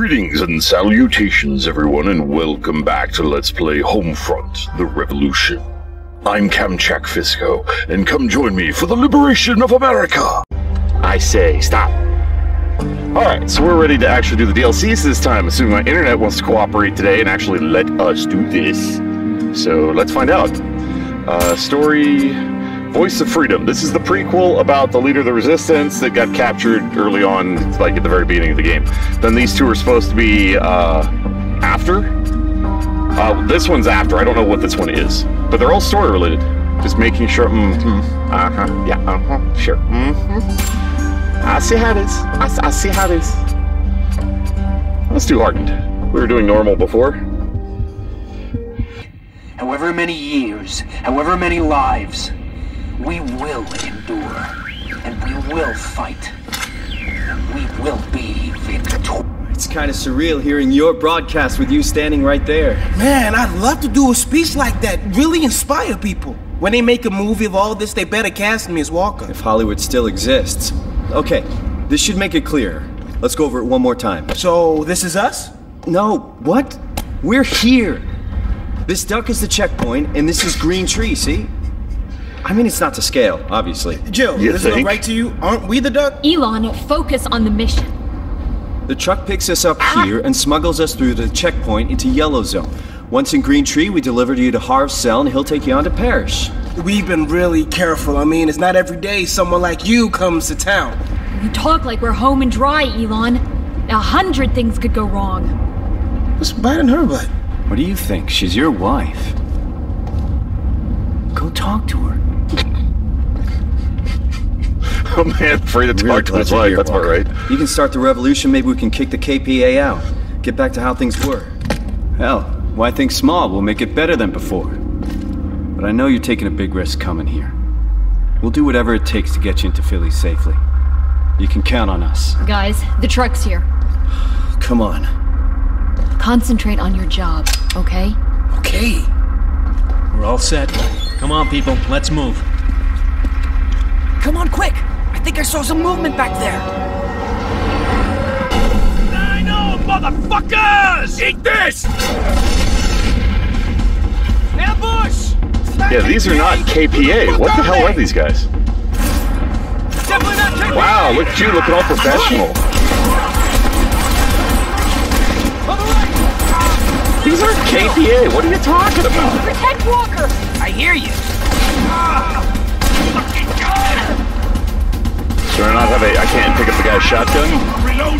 Greetings and salutations, everyone, and welcome back to Let's Play Homefront: The Revolution. I'm Kamchak Fisko, and come join me for the liberation of America. I say, stop. Alright, so we're ready to actually do the DLCs this time, assuming my internet wants to cooperate today and actually let us do this. So let's find out. Uh, story Voice of Freedom. This is the prequel about the leader of the resistance that got captured early on, like at the very beginning of the game. Then these two are supposed to be uh, after. Uh, this one's after. I don't know what this one is, but they're all story related. Just making sure. Mm-hmm. Uh huh. Yeah. Uh huh. Sure. Mm-hmm. I see how it is. I, I see how it is. Let's do hardened. We were doing normal before. However many years, however many lives, we will endure. And we will fight. And we will be victorious. It's kind of surreal hearing your broadcast with you standing right there. Man, I'd love to do a speech like that. Really inspire people. When they make a movie of all this, they better cast me as Walker. If Hollywood still exists. Okay, this should make it clear. Let's go over it one more time. So, this is us? No, what? We're here. This duck is the checkpoint, and this is Green Tree, see? I mean, it's not to scale, obviously. Jill, You this look think? right to you? Aren't we the duck? Elon, focus on the mission. The truck picks us up here and smuggles us through the checkpoint into Yellow Zone. Once in Green Tree, we deliver you to Harv's cell, and he'll take you on to Parish. We've been really careful. I mean, it's not every day someone like you comes to town. You talk like we're home and dry, Elon. A hundred things could go wrong. What's biting her butt? What do you think? She's your wife. Go talk to her. Oh man, free to Really talk to glad his you're wife. That's about Walker. right. You can start the revolution. Maybe we can kick the KPA out. Get back to how things were. Hell, why think small? We'll make it better than before. But I know you're taking a big risk coming here. We'll do whatever it takes to get you into Philly safely. You can count on us. Guys, the truck's here. Come on. Concentrate on your job, okay? Okay. We're all set. Come on, people, let's move. Come on, quick! I think I saw some movement back there. I know, motherfuckers! Eat this! Ambush! Yeah, these are not KPA. What the hell are these guys? Definitely not KPA! Wow, look at you looking all professional. On the right! These aren't KPA. What are you talking about? Protect Walker! I hear you. Ah. Do I not have a? I can't pick up the guy's shotgun. Reload!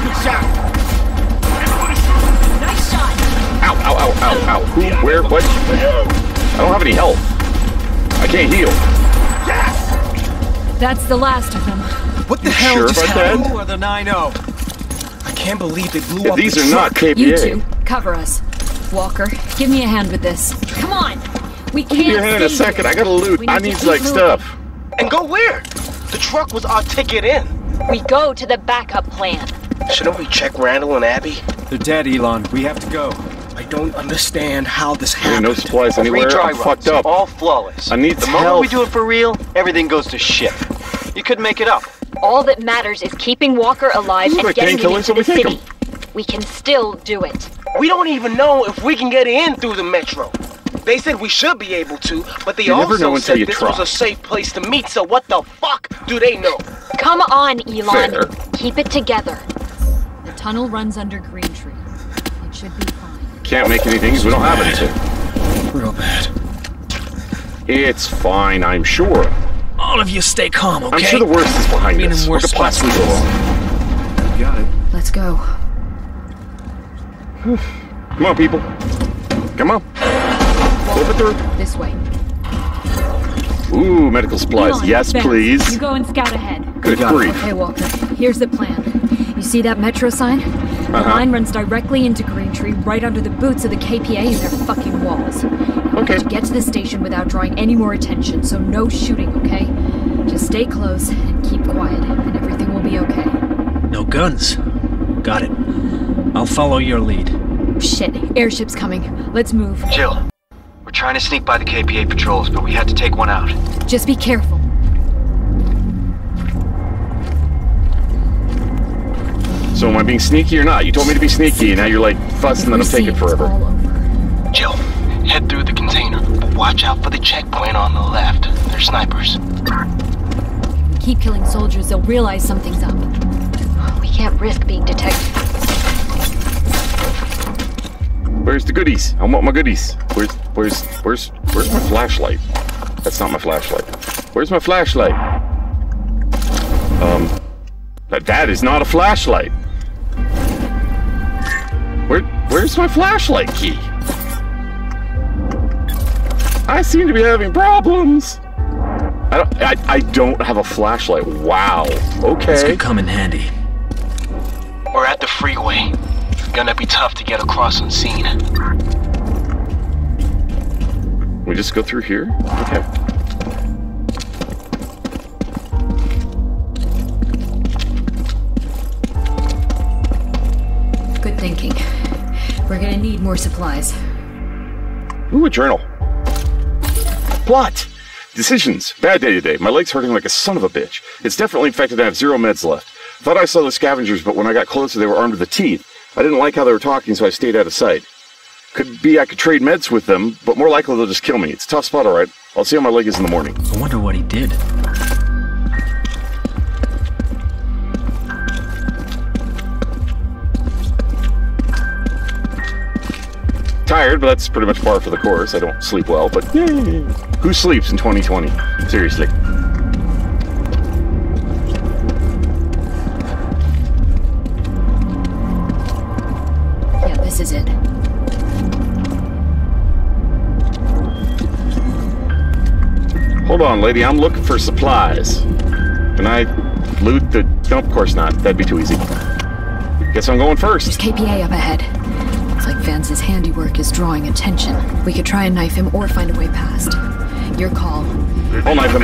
Good shot! Nice shot! Ow! Ow! Ow! Ow! Ow! Who? Where? What? I don't have any health. I can't heal. Yes! That's the last of them. What the You hell sure just about happened? Who are the 9-0? I can't believe they blew Yeah, up these the are not truck. KPA. You two, cover us. Walker, give me a hand with this. Come on! We can't Give me your hand in a second. I gotta loot. I need need keep like moving. stuff. And go where? The truck was our ticket in. We go to the backup plan. Shouldn't we check Randall and Abby? They're dead, Elon. We have to go. I don't understand how this There happened. no supplies anywhere. Three dry I'm runs, fucked up. all flawless. I need the help. moment we do it for real, everything goes to shit. You could make it up. All that matters is keeping Walker alive and getting him into the we take city. We can still do it. We don't even know if we can get in through the metro. They said we should be able to, but they You never also know until said you this try. was a safe place to meet, so what the fuck do they know? Come on, Elon. Fair. Keep it together. The tunnel runs under Green Tree. It should be fine. Can't make anything 'cause we don't have anything. Real bad. It's fine, I'm sure. All of you stay calm, okay? I'm sure the worst is behind Been in us. What worse could possibly go wrong? Got it. Let's go. Come on, people. Come on. Flip it through. This way. Ooh, medical supplies. Elon, yes, Ben, please. You go and scout ahead. Good grief. Okay, Walker. Here's the plan. You see that metro sign? The Uh-huh. line runs directly into Green Tree, right under the boots of the KPA and their fucking walls. Okay. To get to the station without drawing any more attention, so no shooting, okay? Just stay close and keep quiet, and everything will be okay. No guns. Got it. I'll follow your lead. Shit, airship's coming. Let's move. Jill, we're trying to sneak by the KPA patrols, but we had to take one out. Just be careful. So am I being sneaky or not? You told me to be sneaky, and now you're like fussing that I'm taking forever. Jill, head through the container, but watch out for the checkpoint on the left. They're snipers. Keep killing soldiers, they'll realize something's up. We can't risk being detected. Where's the goodies? I want my goodies. Where's where's where's where's my flashlight? That's not my flashlight. Where's my flashlight? Um that, that is not a flashlight. Where where's my flashlight key? I seem to be having problems. I don't I, I don't have a flashlight. Wow. Okay. This Okay. could come in handy. We're at the freeway. Gonna be tough to get across unseen. We just go through here? Okay. Good thinking. We're gonna need more supplies. Ooh, a journal. Plot. Decisions. Bad day today. My leg's hurting like a son of a bitch. It's definitely infected and I have zero meds left. Thought I saw the scavengers, but when I got closer, they were armed to the teeth. I didn't like how they were talking, so I stayed out of sight. Could be I could trade meds with them, but more likely they'll just kill me. It's a tough spot, alright. I'll see how my leg is in the morning. I wonder what he did. Tired, but that's pretty much par for the course. I don't sleep well, but yay. Who sleeps in 2020? Seriously. Yeah, this is it. Hold on, lady. I'm looking for supplies. Can I loot the... No, of course not. That'd be too easy. Guess I'm going first. There's KPA up ahead. It's like Vance's handiwork is drawing attention. We could try and knife him or find a way past. Your call. I'll knife him.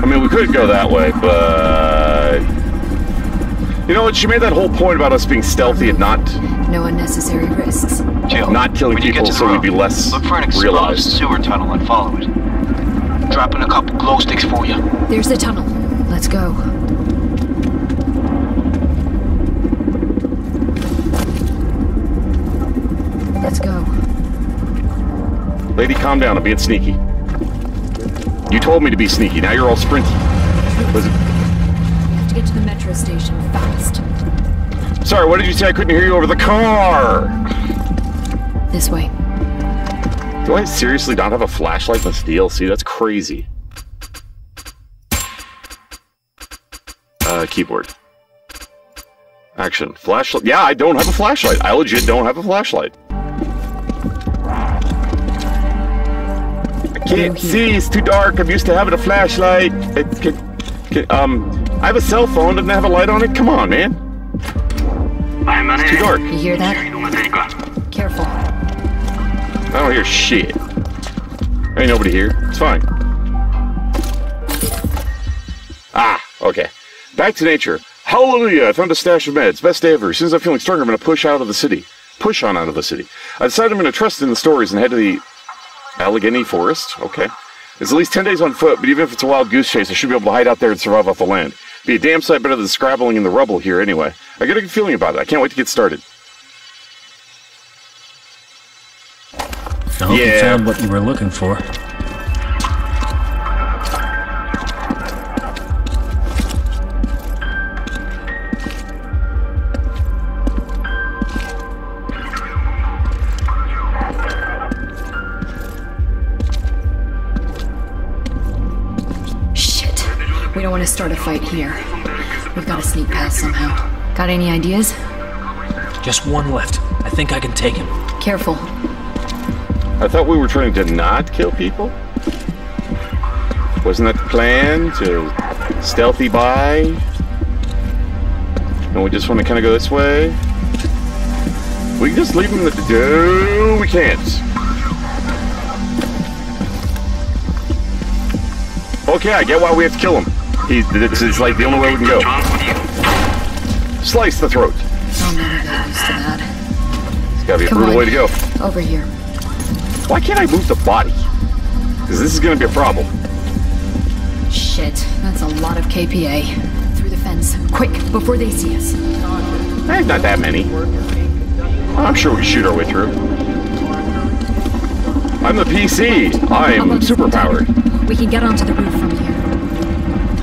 I mean, we could go that way, but... You know what? She made that whole point about us being stealthy and not no unnecessary risks. Jill, not killing when you get people to the so we'd be less Look for an exposed realized. sewer tunnel and follow it. Dropping a couple glow sticks for you. There's the tunnel. Let's go. Let's go. Lady, calm down. I'm being sneaky. You told me to be sneaky. Now you're all sprinty. Was it... We have to get to the metro station fast. Sorry, what did you say? I couldn't hear you over the car. This way. Do I seriously not have a flashlight in this DLC? That's crazy. Uh, keyboard. Action. Flashlight. Yeah, I don't have a flashlight. I legit don't have a flashlight. I can't see. It's too dark. I'm used to having a flashlight. It, can, can, um, I have a cell phone. Doesn't have a light on it? Come on, man. It's too dark. You hear that? Careful. I don't hear shit. Ain't nobody here. It's fine. Ah, okay. Back to nature. Hallelujah! I found a stash of meds. Best day ever. As soon as I'm feeling stronger, I'm gonna push out of the city. Push on out of the city. I decided I'm gonna trust in the stories and head to the Allegheny Forest. Okay. It's at least 10 days on foot, but even if it's a wild goose chase, I should be able to hide out there and survive off the land. Be a damn sight better than scrabbling in the rubble here anyway. I got a good feeling about it. I can't wait to get started. I hope you found what you were looking for. We don't want to start a fight here. We've got to sneak past somehow. Got any ideas? Just one left. I think I can take him. Careful. I thought we were trying to not kill people. Wasn't that the plan? To stealthy by? And we just want to kind of go this way? We can just leave him. The, no, we can't. Okay, I get why we have to kill him. He's, this is like the only way we can go. Slice the throat. It's gotta be a brutal way to go. Over here. Why can't I move the body? Because this is gonna be a problem. Shit, that's a lot of KPA. Through the fence, quick, before they see us. There's not that many. I'm sure we shoot our way through. I'm the PC. I'm super powered. We can get onto the roof from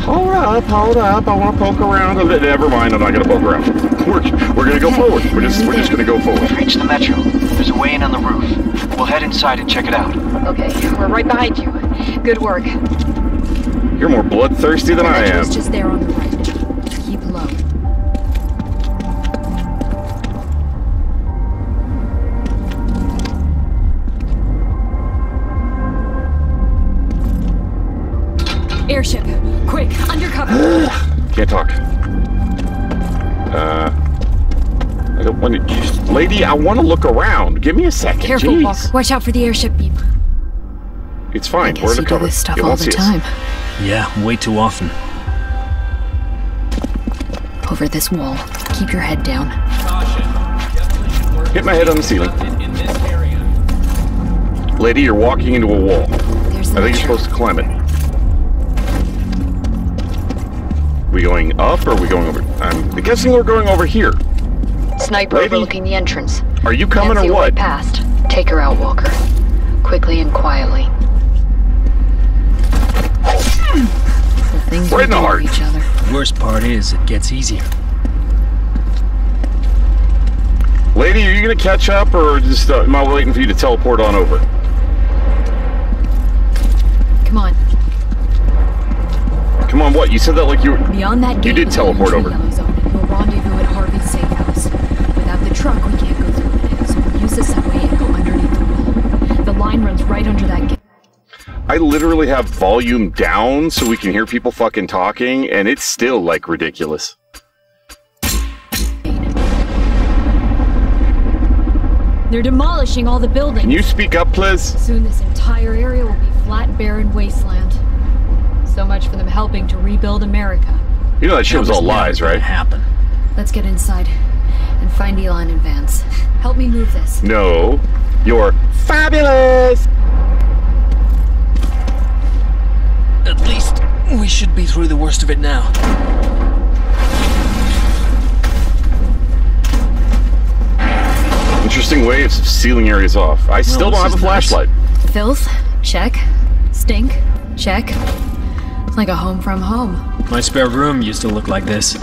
Hold up, hold up. I want to poke around. a bit. Never mind. I'm not going to poke around. We're, we're going to go forward. We're just we're just going to go forward. We've reached the metro. There's a way in on the roof. We'll head inside and check it out. Okay, we're right behind you. Good work. You're more bloodthirsty than I am. Metro's just there on the right. Keep low. Airship, quick. Can't talk. Uh, I don't want to. Lady, I want to look around. Give me a second. Careful, Jeez. Walker. Watch out for the airship beam. It's fine. Guess We're you do undercover. this stuff You all the see us. time. Yeah, way too often. Over this wall. Keep your head down. Hit my head on the ceiling. Lady, you're walking into a wall. There's I think you're metro. supposed to climb it. We going up or are we going over? I'm guessing we're going over here. Sniper Lady? overlooking the entrance. Are you coming Nancy or way what? past. Take her out, Walker. Quickly and quietly. The things Right we in the to heart. each other. Worst part is, it gets easier. Lady, are you gonna catch up or just uh, am I waiting for you to teleport on over? Come on. Come on, what? You said that like you were. Beyond that gate. You did teleport over. Yellow zone, and we'll rendezvous at Harvey's safe house. Without the truck, we can't go through it, so we'll use the subway and go underneath the wall. The line runs right under that gate. I literally have volume down so we can hear people fucking talking, and it's still like ridiculous. They're demolishing all the buildings. Can you speak up, please? Soon this entire area will be flat, barren wasteland. So much for them helping to rebuild America. You know that shit was all lies, right? Happen. Let's get inside and find Elon and Vance. Help me move this. No, you're fabulous. At least we should be through the worst of it now. Interesting ways of sealing areas off. I still don't have a is nice. flashlight. Filth? Check. Stink? Check. It's like a home from home. My spare room used to look like this.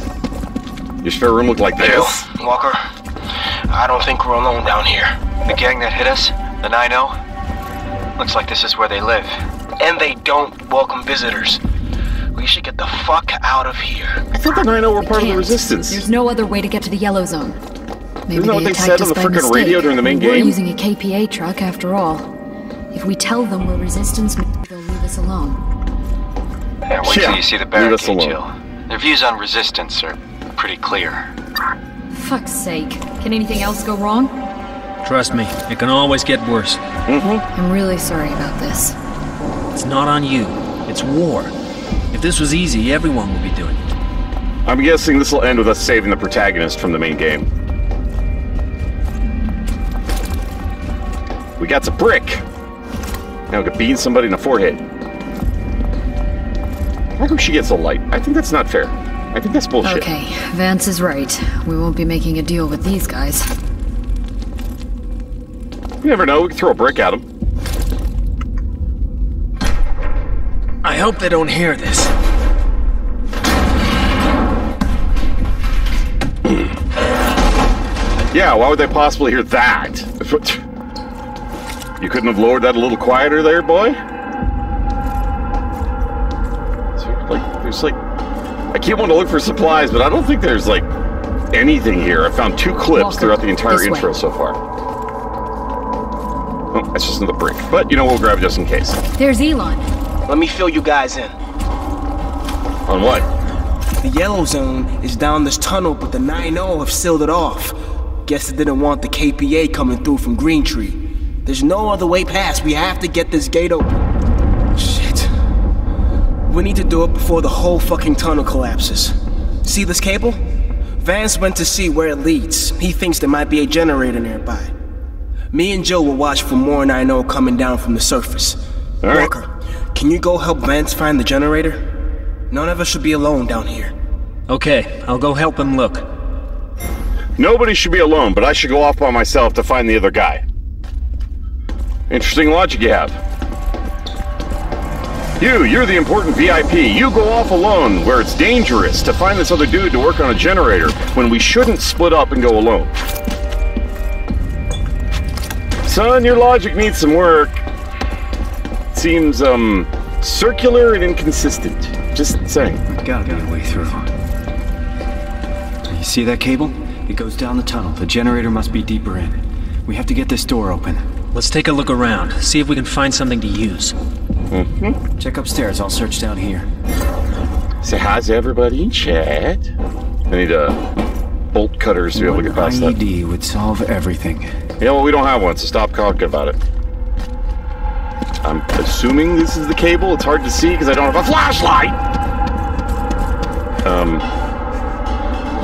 Your spare room looked like Bill, this. Walker, I don't think we're alone down here. The gang that hit us, the 9 looks like this is where they live. And they don't welcome visitors. We should get the fuck out of here. I thought the 9 were part of the resistance. There's no other way to get to the yellow zone. Maybe Isn't that what they said on the by frickin' mistake. radio during the main We're game? using a KPA truck after all. If we tell them we're resistance, they'll leave us alone. Yeah, wait Yeah, till you see the leave barricade, alone. Jill. Their views on resistance are pretty clear. Fuck's sake. Can anything else go wrong? Trust me, it can always get worse. Mm-hmm. I'm really sorry about this. It's not on you. It's war. If this was easy, everyone would be doing it. I'm guessing this will end with us saving the protagonist from the main game. We got the brick. Now we can bean somebody in the forehead. How come she gets a light? I think that's not fair. I think that's bullshit. Okay, Vance is right. We won't be making a deal with these guys. You never know. We can throw a brick at them. I hope they don't hear this. Yeah, why would they possibly hear that? You couldn't have lowered that a little quieter there, boy? There's like. I keep wanting to look for supplies, but I don't think there's like anything here. I found two clips Walker, throughout the entire this way. intro so far. Oh, that's just another brick. But you know, we'll grab it just in case. There's Elon. Let me fill you guys in. On what? The yellow zone is down this tunnel, but the 9-0 have sealed it off. Guess they didn't want the KPA coming through from Green Tree. There's no other way past. We have to get this gate open. Shit. We need to do it before the whole fucking tunnel collapses. See this cable? Vance went to see where it leads. He thinks there might be a generator nearby. Me and Joe will watch for more 9-0 coming down from the surface. All right. Walker, can you go help Vance find the generator? None of us should be alone down here. Okay, I'll go help him look. Nobody should be alone, but I should go off by myself to find the other guy. Interesting logic you have. You, you're the important VIP. You go off alone where it's dangerous to find this other dude to work on a generator when we shouldn't split up and go alone. Son, your logic needs some work. Seems, um, circular and inconsistent. Just saying. There's gotta be a way through. You see that cable? It goes down the tunnel. The generator must be deeper in. We have to get this door open. Let's take a look around, see if we can find something to use. Mm-hmm. Check upstairs. I'll search down here. Say hi to everybody in chat. I need a bolt cutters to be able to get past that. IED would solve everything. Yeah, well, we don't have one, so stop talking about it. I'm assuming this is the cable. It's hard to see because I don't have a flashlight. Um.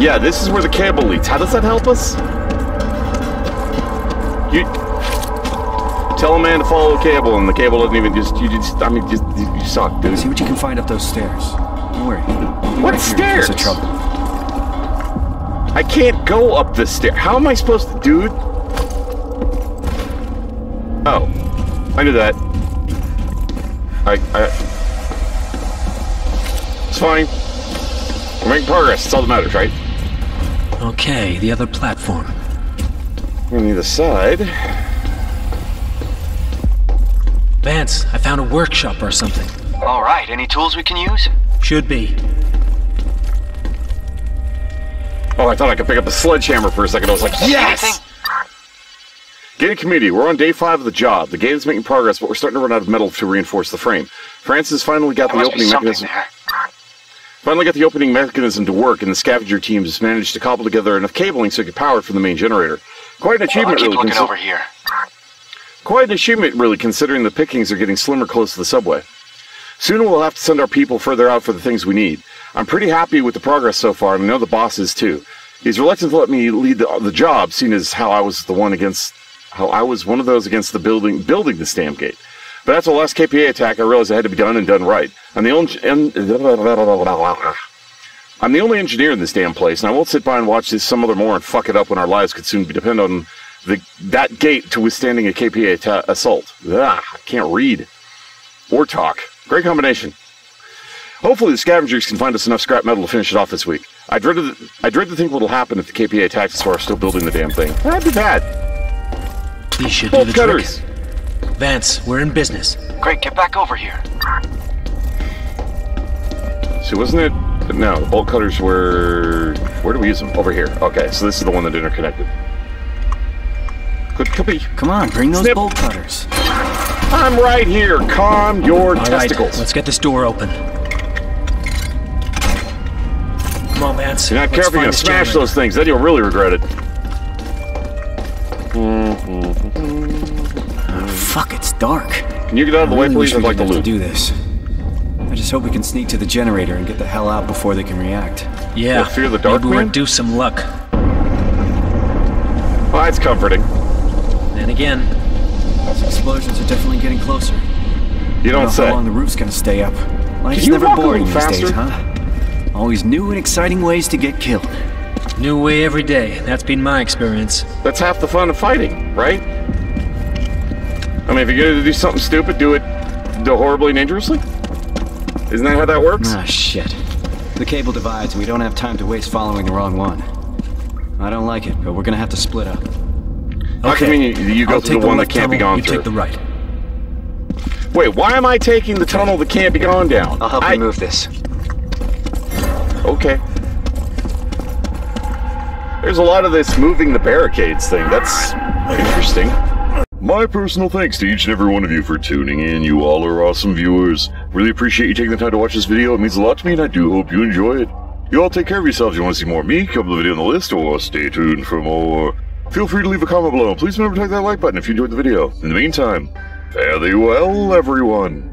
Yeah, this is where the cable leads. How does that help us? You tell a man to follow a cable, and the cable doesn't even just. You just. I mean, just you suck, dude. See what you can find up those stairs. Don't worry. What right stairs? Of trouble. I can't go up the stair. How am I supposed to, dude? Oh, I knew that. I, I. It's fine. We're making progress. That's all that matters, right? Okay, the other platform. On the other side. Vance, I found a workshop or something. All right, any tools we can use? Should be. Oh, I thought I could pick up a sledgehammer for a second. I was like, yes! Anything? Gated committee, we're on day five of the job. The gate is making progress, but we're starting to run out of metal to reinforce the frame. Francis finally got There the opening mechanism. there. Finally got the opening mechanism to work, and the scavenger team has managed to cobble together enough cabling so it could power it from the main generator. Quite an I'll achievement, keep really. looking over here. Quite an achievement, really, considering the pickings are getting slimmer close to the subway. Soon we'll have to send our people further out for the things we need. I'm pretty happy with the progress so far, and I know the boss is too. He's reluctant to let me lead the, the job, seeing as how I was the one against, how I was one of those against the building, building the stamp gate. But after the last KPA attack, I realized it had to be done and done right. I'm the only, I'm the only engineer in this damn place, and I won't sit by and watch this some other moron fuck it up when our lives could soon be depend on the that gate to withstanding a KPA atta- assault. Ah, I can't read or talk. Great combination. Hopefully, the scavengers can find us enough scrap metal to finish it off this week. I dread to, I dread to think what'll happen if the KPA attacks us while we're still building the damn thing. That'd be bad. These should do Bolt the cutters. trick. Vance, we're in business. Great, get back over here. So wasn't it? No, the bolt cutters were. Where do we use them? Over here. Okay, so this is the one that interconnected. Could, could be. Come on, bring those Snip. bolt cutters. I'm right here. Calm your All right, testicles. let's get this door open. Come on, Vance. You're not let's careful, you're gonna smash generator. those things. Then you'll really regret it. Mm-hmm. Fuck, it's dark. Can you get out of the I way, really please? I'd like to loot. do this. I just hope we can sneak to the generator and get the hell out before they can react. Yeah, What, fear the dark, maybe we're man? due some luck. Well, that's comforting. Then again, Those explosions are definitely getting closer. You don't know say. how long the roof's gonna stay up. Life's you never boring these days, faster? huh? Always new and exciting ways to get killed. new way every day. That's been my experience. That's half the fun of fighting, right? I mean, if you're gonna do something stupid, do it horribly dangerously. Isn't that how that works? Ah, shit. The cable divides and we don't have time to waste following the wrong one. I don't like it, but we're gonna have to split up. How convenient you go I'll through take the one that can't be tunnel, gone you through. take the right. Wait, why am I taking the tunnel that can't be gone down? I'll help I- you move this. Okay. There's a lot of this moving the barricades thing. That's interesting. My personal thanks to each and every one of you for tuning in. You all are awesome viewers. Really appreciate you taking the time to watch this video. It means a lot to me, and I do hope you enjoy it. You all take care of yourselves. If you want to see more of me, come to the video on the list, or stay tuned for more. Feel free to leave a comment below. and Please remember to hit that like button if you enjoyed the video. In the meantime, fare thee well, everyone.